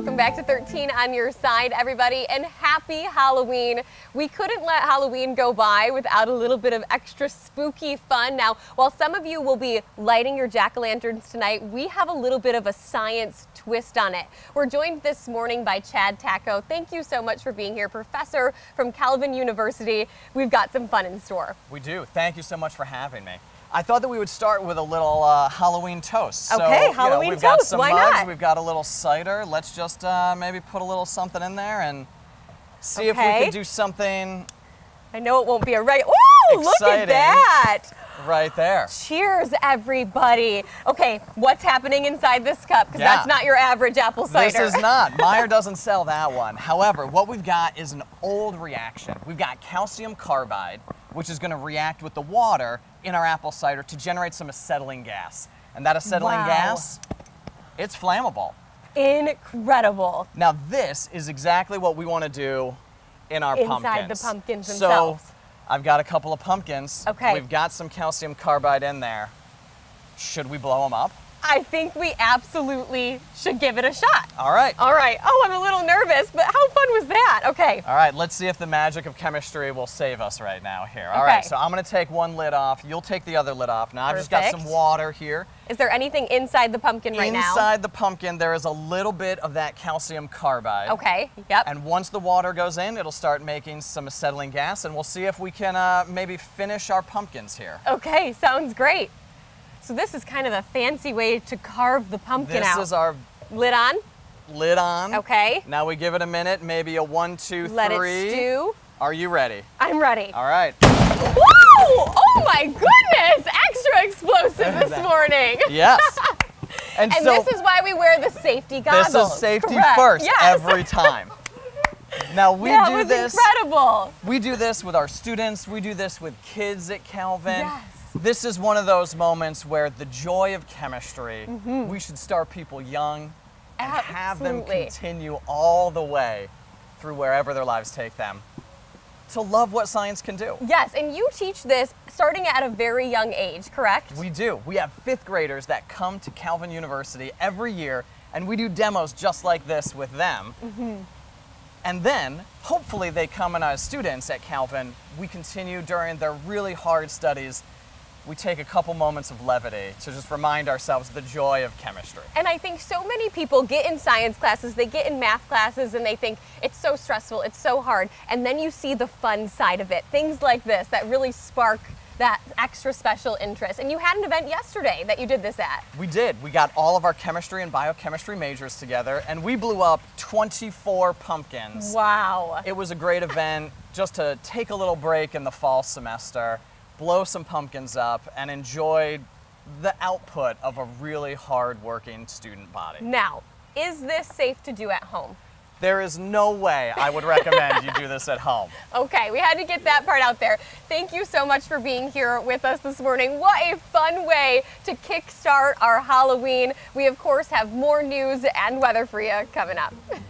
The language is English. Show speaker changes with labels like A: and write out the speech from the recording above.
A: Welcome back to 13 on your side, everybody, and happy Halloween. We couldn't let Halloween go by without a little bit of extra spooky fun. Now, while some of you will be lighting your jack-o'-lanterns tonight, we have a little bit of a science twist on it. We're joined this morning by Chad Tatko. Thank you so much for being here, professor from Calvin University. We've got some fun in store.
B: We do. Thank you so much for having me. I thought that we would start with a little uh, Halloween toast. So,
A: Okay,
B: you know,
A: Halloween
B: we've got
A: toast,
B: some
A: why
B: mugs,
A: not?
B: we've got a little cider. Let's just uh, maybe put a little something in there and see if we can do something
A: I know it won't be a regular. Ooh, look at that!
B: right there.
A: Cheers, everybody. Okay, what's happening inside this cup? Because
B: Yeah.
A: that's not your average apple cider.
B: This is not. Meijer doesn't sell that one. However, what we've got is an old reaction. We've got calcium carbide, which is going to react with the water in our apple cider to generate some acetylene gas. And that acetylene
A: Wow.
B: gas, it's flammable.
A: Incredible.
B: Now this is exactly what we want to do in our
A: Inside
B: pumpkins.
A: the pumpkins themselves. so.
B: I've got a couple of pumpkins.
A: Okay.
B: We've got some calcium carbide in there. Should we blow them up?
A: I think we absolutely should give it a shot.
B: All right.
A: All right. Oh, I'm a little nervous, but how fun was that? Okay.
B: All right, let's see if the magic of chemistry will save us right now here. All
A: Okay.
B: right, so I'm gonna take one lid off. You'll take the other lid off. Now I've just got some water here.
A: Is there anything inside the pumpkin right now?
B: Inside the pumpkin, there is a little bit of that calcium carbide.
A: Okay. Yep.
B: And once the water goes in, it'll start making some acetylene gas, and we'll see if we can uh, maybe finish our pumpkins here.
A: okay. Sounds great. So this is kind of a fancy way to carve the pumpkin
B: This
A: out.
B: This is our
A: Lid on.
B: lid on.
A: Okay.
B: Now we give it a minute, maybe a one, two, three.
A: Let it stew.
B: Are you ready?
A: I'm ready.
B: All right.
A: Whoa! Oh my goodness! Extra explosive this morning.
B: Yes. And,
A: And
B: so
A: this is why we wear the safety goggles.
B: this is safety
A: Correct.
B: first
A: Yes.
B: every time. Now we
A: that
B: do
A: was
B: this.
A: incredible.
B: We do this with our students. We do this with kids at Calvin.
A: Yes.
B: This is one of those moments where the joy of chemistry,
A: Mm-hmm.
B: we should start people young and have them continue all the way through wherever their lives take them to love what science can do.
A: Yes, and you teach this starting at a very young age, correct?
B: We do. We have fifth graders that come to Calvin University every year, and we do demos just like this with them. And then, hopefully, they come in as students at Calvin. We continue during their really hard studies. We take a couple moments of levity to just remind ourselves the joy of chemistry.
A: And I think so many people get in science classes, they get in math classes, and they think it's so stressful, it's so hard. And then you see the fun side of it. Things like this that really spark that extra special interest. And you had an event yesterday that you did this at.
B: We did. We got all of our chemistry and biochemistry majors together, and we blew up 24 pumpkins.
A: Wow.
B: It was a great event just to take a little break in the fall semester, blow some pumpkins up, and enjoy the output of a really hard working student body.
A: Now, is this safe to do at home?
B: There is no way I would recommend you do this at home.
A: Okay, we had to get that part out there. Thank you so much for being here with us this morning. What a fun way to kickstart our Halloween. We, of course, have more news and weather for you coming up.